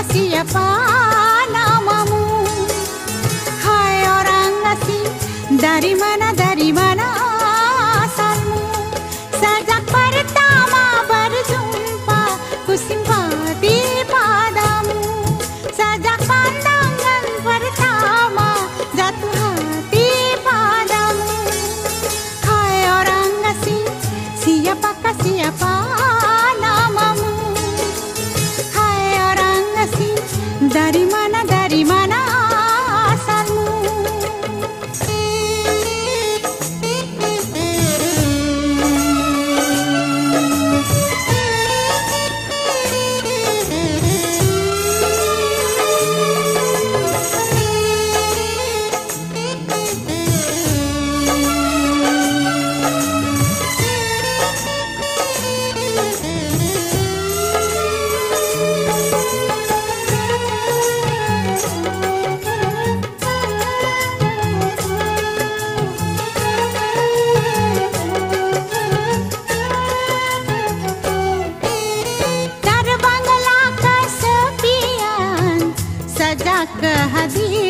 así ya panamamu Hai orang asing dari mana कह दिए